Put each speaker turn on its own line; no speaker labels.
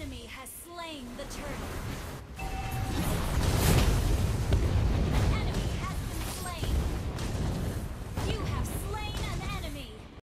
enemy has slain the turtle.